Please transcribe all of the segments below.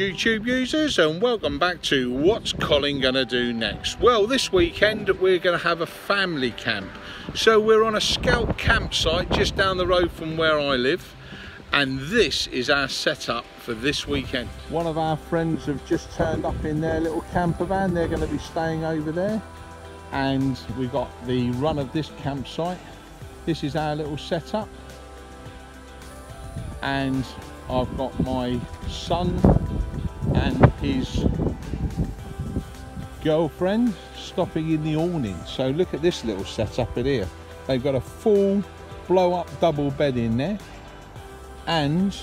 YouTube users and welcome back to What's Colin Gonna Do Next? Well this weekend we're gonna have a family camp. So we're on a scout campsite just down the road from where I live and this is our setup for this weekend. One of our friends have just turned up in their little camper van. They're to be staying over there and we've got the run of this campsite. This is our little setup and I've got my son his girlfriend stopping in the awning. So look at this little setup in here. They've got a full blow up double bed in there and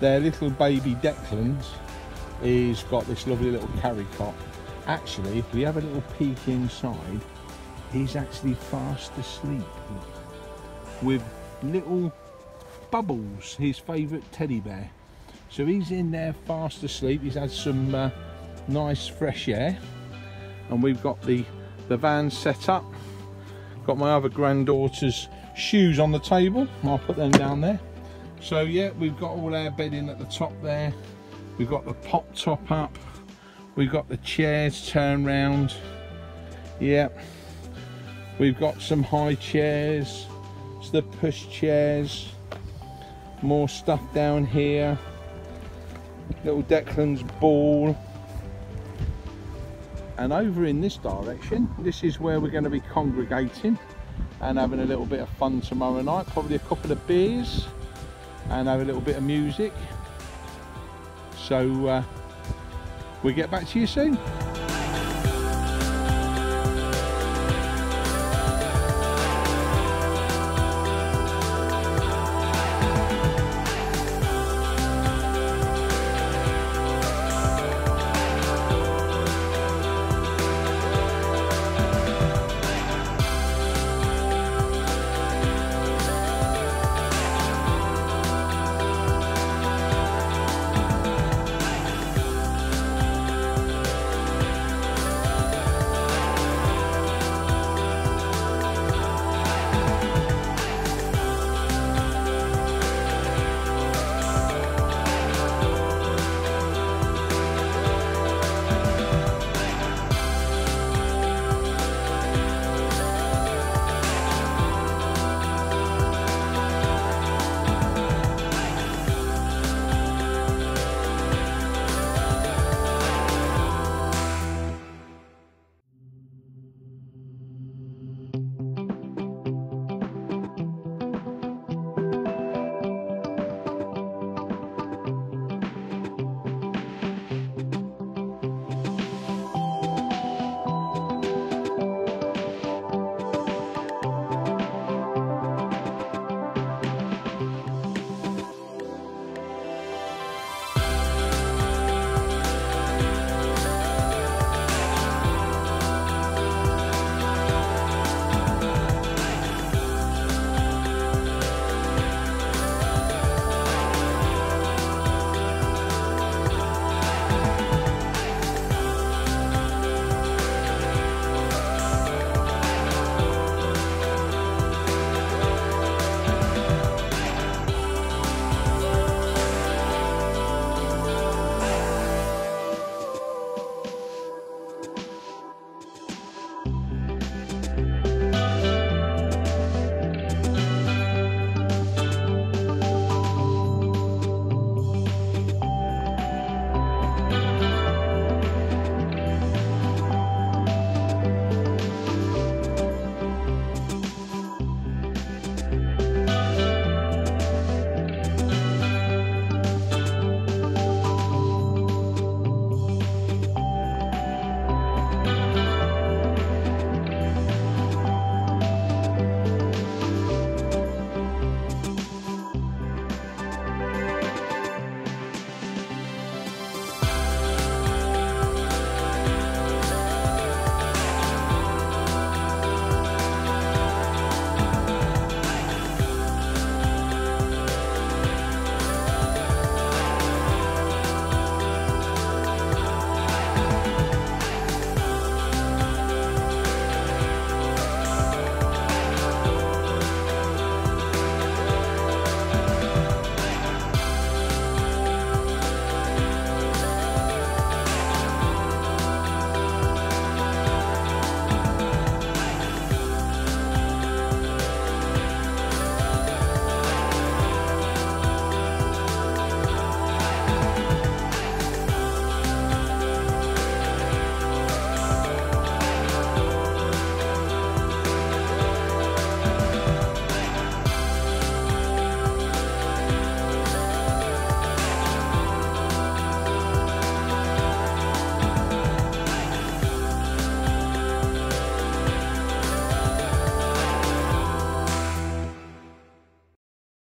their little baby Declan's is got this lovely little carry cot. Actually, if we have a little peek inside, he's actually fast asleep with little Bubbles, his favourite teddy bear. So he's in there fast asleep. He's had some uh, nice fresh air. And we've got the, the van set up. Got my other granddaughter's shoes on the table. I'll put them down there. So yeah, we've got all our bedding at the top there. We've got the pop top up. We've got the chairs turned round. Yeah. We've got some high chairs. It's the push chairs. More stuff down here. Little Declan's ball. And over in this direction, this is where we're going to be congregating and having a little bit of fun tomorrow night. Probably a couple of beers and have a little bit of music. So uh, we'll get back to you soon.